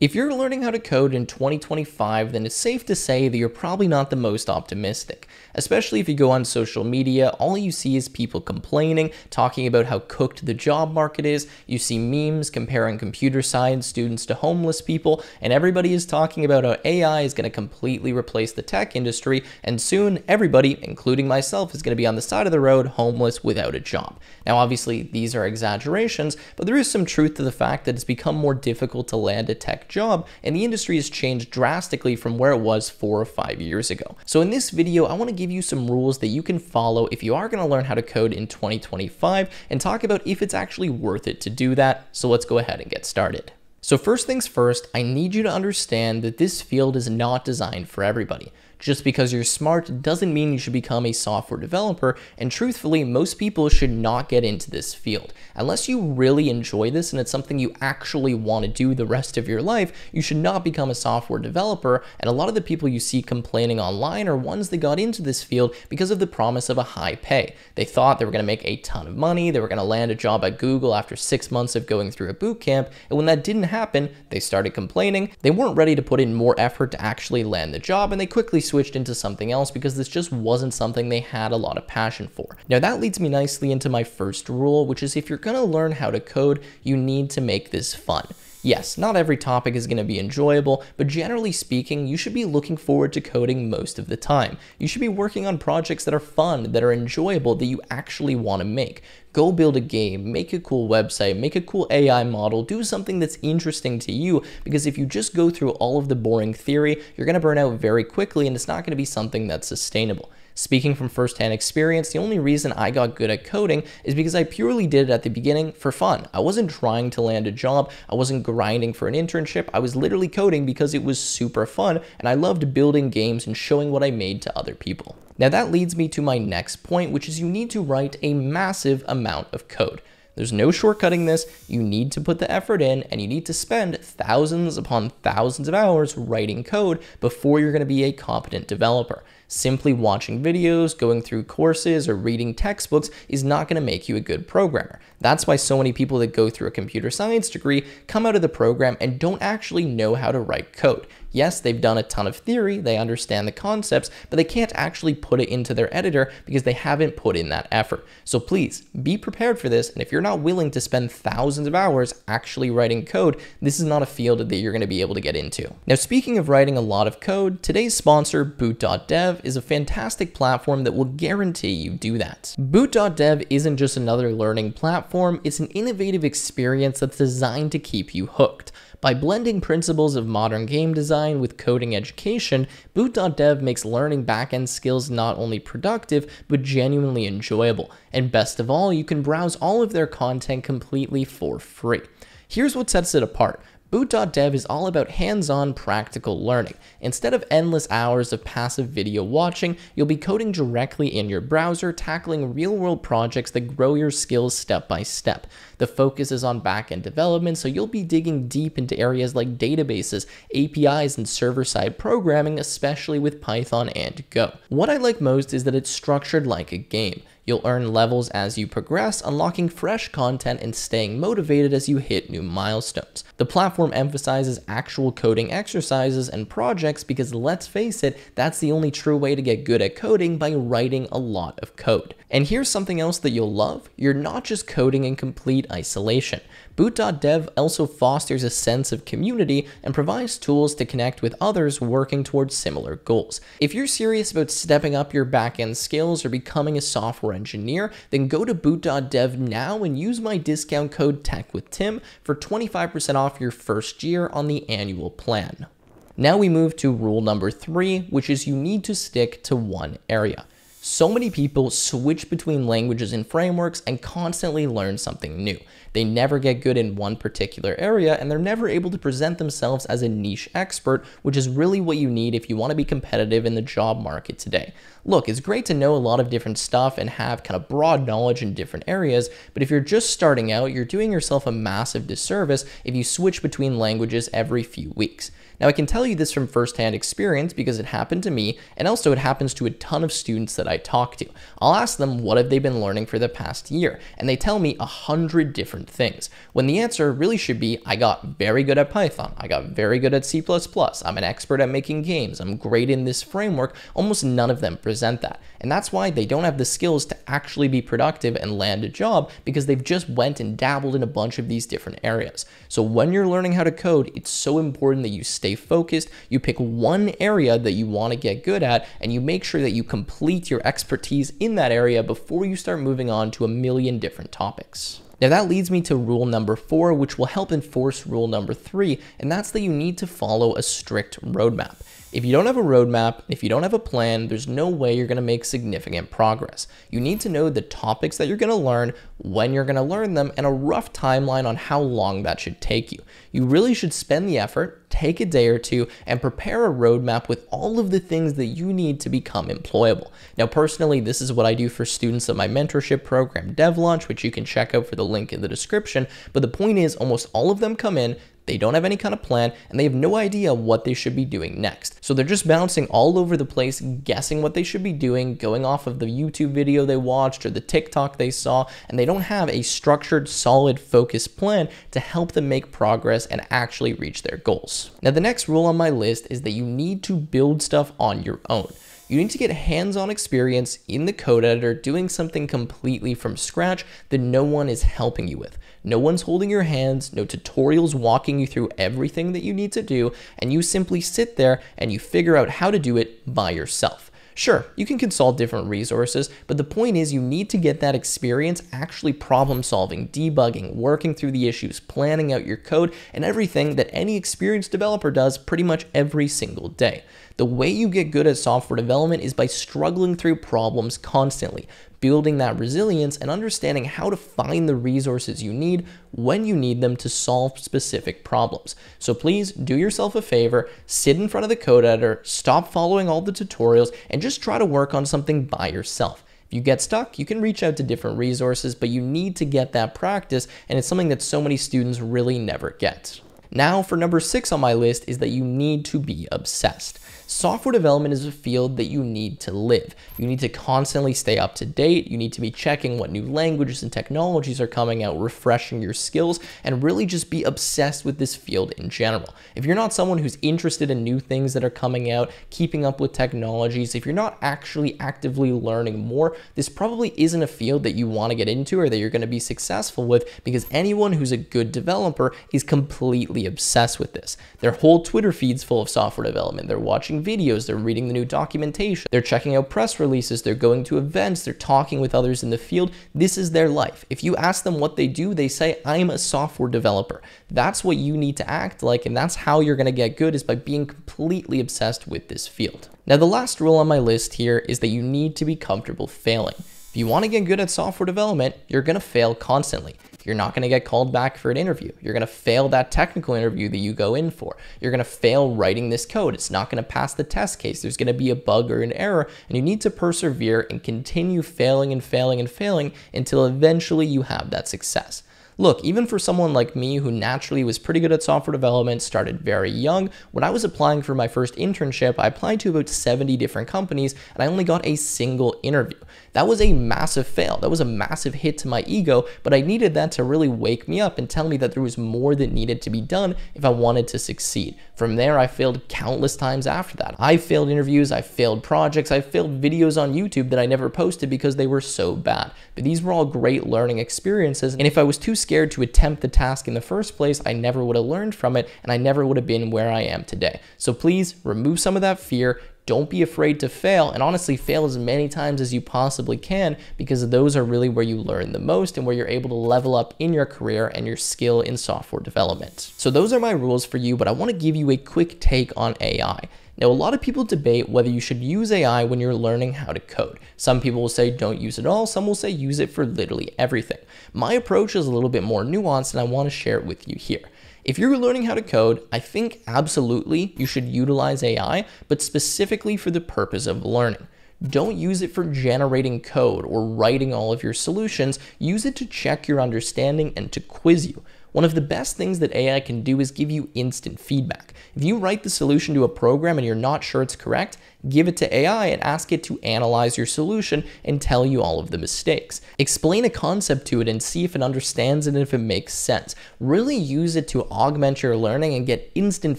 If you're learning how to code in 2025, then it's safe to say that you're probably not the most optimistic. Especially if you go on social media, all you see is people complaining, talking about how cooked the job market is. You see memes comparing computer science students to homeless people, and everybody is talking about how AI is going to completely replace the tech industry, and soon everybody, including myself, is going to be on the side of the road homeless without a job. Now, obviously, these are exaggerations, but there is some truth to the fact that it's become more difficult to land a tech job, and the industry has changed drastically from where it was four or five years ago. So in this video, I want to give you some rules that you can follow if you are going to learn how to code in 2025 and talk about if it's actually worth it to do that. So let's go ahead and get started. So first things first, I need you to understand that this field is not designed for everybody. Just because you're smart doesn't mean you should become a software developer, and truthfully, most people should not get into this field. Unless you really enjoy this and it's something you actually want to do the rest of your life, you should not become a software developer, and a lot of the people you see complaining online are ones that got into this field because of the promise of a high pay. They thought they were going to make a ton of money, they were going to land a job at Google after six months of going through a boot camp, and when that didn't happen, they started complaining. They weren't ready to put in more effort to actually land the job, and they quickly switched into something else because this just wasn't something they had a lot of passion for. Now that leads me nicely into my first rule, which is if you're gonna learn how to code, you need to make this fun. Yes, not every topic is going to be enjoyable, but generally speaking, you should be looking forward to coding most of the time. You should be working on projects that are fun, that are enjoyable, that you actually want to make. Go build a game, make a cool website, make a cool AI model, do something that's interesting to you, because if you just go through all of the boring theory, you're going to burn out very quickly and it's not going to be something that's sustainable. Speaking from firsthand experience, the only reason I got good at coding is because I purely did it at the beginning for fun. I wasn't trying to land a job, I wasn't grinding for an internship, I was literally coding because it was super fun and I loved building games and showing what I made to other people. Now that leads me to my next point, which is you need to write a massive amount of code. There's no shortcutting this. You need to put the effort in and you need to spend thousands upon thousands of hours writing code before you're going to be a competent developer. Simply watching videos, going through courses, or reading textbooks is not going to make you a good programmer. That's why so many people that go through a computer science degree come out of the program and don't actually know how to write code. Yes, they've done a ton of theory, they understand the concepts, but they can't actually put it into their editor because they haven't put in that effort. So please be prepared for this. And if you're not willing to spend thousands of hours actually writing code, this is not a field that you're going to be able to get into. Now, speaking of writing a lot of code, today's sponsor, Boot.dev, is a fantastic platform that will guarantee you do that. Boot.dev isn't just another learning platform, it's an innovative experience that's designed to keep you hooked. By blending principles of modern game design with coding education, Boot.dev makes learning backend skills not only productive, but genuinely enjoyable. And best of all, you can browse all of their content completely for free. Here's what sets it apart. Boot.dev is all about hands-on practical learning. Instead of endless hours of passive video watching, you'll be coding directly in your browser, tackling real-world projects that grow your skills step by step. The focus is on backend development, so you'll be digging deep into areas like databases, APIs, and server-side programming, especially with Python and Go. What I like most is that it's structured like a game. You'll earn levels as you progress, unlocking fresh content and staying motivated as you hit new milestones. The platform emphasizes actual coding exercises and projects because let's face it, that's the only true way to get good at coding by writing a lot of code. And here's something else that you'll love. You're not just coding in complete isolation. Boot.dev also fosters a sense of community and provides tools to connect with others working towards similar goals. If you're serious about stepping up your backend skills or becoming a software engineer, then go to boot.dev now and use my discount code TechWithTim for 25% off your first year on the annual plan. Now we move to rule number three, which is you need to stick to one area. So many people switch between languages and frameworks and constantly learn something new. They never get good in one particular area and they're never able to present themselves as a niche expert, which is really what you need if you want to be competitive in the job market today. Look, it's great to know a lot of different stuff and have kind of broad knowledge in different areas, but if you're just starting out, you're doing yourself a massive disservice if you switch between languages every few weeks. Now, I can tell you this from firsthand experience because it happened to me, and also it happens to a ton of students that I talk to. I'll ask them what have they been learning for the past year, and they tell me a hundred different things. When the answer really should be, I got very good at Python, I got very good at C++, I'm an expert at making games, I'm great in this framework, almost none of them present that. And that's why they don't have the skills to actually be productive and land a job because they've just went and dabbled in a bunch of these different areas. So when you're learning how to code, it's so important that you stay focused, you pick one area that you want to get good at, and you make sure that you complete your expertise in that area before you start moving on to a million different topics. Now that leads me to rule number four, which will help enforce rule number three, and that's that you need to follow a strict roadmap. If you don't have a roadmap, if you don't have a plan, there's no way you're going to make significant progress. You need to know the topics that you're going to learn, when you're going to learn them, and a rough timeline on how long that should take you. You really should spend the effort, take a day or two, and prepare a roadmap with all of the things that you need to become employable. Now, personally, this is what I do for students of my mentorship program, DevLaunch, which you can check out for the link in the description. But the point is, almost all of them come in, they don't have any kind of plan and they have no idea what they should be doing next. So they're just bouncing all over the place, guessing what they should be doing, going off of the YouTube video they watched or the TikTok they saw, and they don't have a structured, solid, focused plan to help them make progress and actually reach their goals. Now, the next rule on my list is that you need to build stuff on your own. You need to get hands-on experience in the code editor doing something completely from scratch that no one is helping you with. No one's holding your hands, no tutorials walking you through everything that you need to do, and you simply sit there and you figure out how to do it by yourself. Sure, you can consult different resources, but the point is you need to get that experience actually problem solving, debugging, working through the issues, planning out your code, and everything that any experienced developer does pretty much every single day. The way you get good at software development is by struggling through problems constantly, building that resilience and understanding how to find the resources you need when you need them to solve specific problems. So please do yourself a favor, sit in front of the code editor, stop following all the tutorials, and just try to work on something by yourself. If you get stuck, you can reach out to different resources, but you need to get that practice, and it's something that so many students really never get. Now, for number six on my list is that you need to be obsessed. Software development is a field that you need to live. You need to constantly stay up to date. You need to be checking what new languages and technologies are coming out, refreshing your skills, and really just be obsessed with this field in general. If you're not someone who's interested in new things that are coming out, keeping up with technologies, if you're not actually actively learning more, this probably isn't a field that you want to get into or that you're going to be successful with because anyone who's a good developer is completely obsessed with this. Their whole Twitter feed's full of software development. They're watching videos, they're reading the new documentation, they're checking out press releases, they're going to events, they're talking with others in the field. This is their life. If you ask them what they do, they say, I'm a software developer. That's what you need to act like, and that's how you're gonna get good is by being completely obsessed with this field. Now, the last rule on my list here is that you need to be comfortable failing. If you want to get good at software development, you're going to fail constantly. You're not going to get called back for an interview. You're going to fail that technical interview that you go in for. You're going to fail writing this code. It's not going to pass the test case. There's going to be a bug or an error, and you need to persevere and continue failing and failing and failing until eventually you have that success. Look, even for someone like me who naturally was pretty good at software development, started very young, when I was applying for my first internship, I applied to about 70 different companies and I only got a single interview. That was a massive fail. That was a massive hit to my ego, but I needed that to really wake me up and tell me that there was more that needed to be done if I wanted to succeed. From there, I failed countless times after that. I failed interviews, I failed projects, I failed videos on YouTube that I never posted because they were so bad. But these were all great learning experiences, and if I was too scared scared to attempt the task in the first place, I never would have learned from it and I never would have been where I am today. So please remove some of that fear. Don't be afraid to fail and honestly fail as many times as you possibly can because those are really where you learn the most and where you're able to level up in your career and your skill in software development. So those are my rules for you, but I want to give you a quick take on AI. Now, a lot of people debate whether you should use AI when you're learning how to code. Some people will say don't use it at all, some will say use it for literally everything. My approach is a little bit more nuanced and I want to share it with you here. If you're learning how to code, I think absolutely you should utilize AI, but specifically for the purpose of learning. Don't use it for generating code or writing all of your solutions. Use it to check your understanding and to quiz you. One of the best things that AI can do is give you instant feedback. If you write the solution to a program and you're not sure it's correct, give it to AI and ask it to analyze your solution and tell you all of the mistakes. Explain a concept to it and see if it understands it and if it makes sense. Really use it to augment your learning and get instant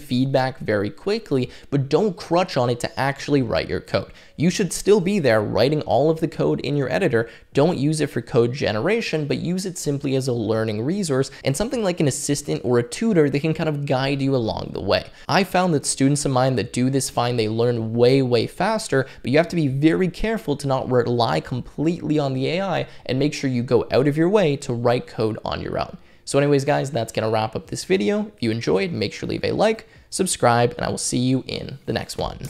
feedback very quickly, but don't crutch on it to actually write your code. You should still be there writing all of the code in your editor. Don't use it for code generation, but use it simply as a learning resource and something like an assistant or a tutor that can kind of guide you along the way. I found that students of mine that do this find they learn way, way faster, but you have to be very careful to not rely completely on the AI and make sure you go out of your way to write code on your own. So anyways, guys, that's going to wrap up this video. If you enjoyed, make sure to leave a like, subscribe, and I will see you in the next one.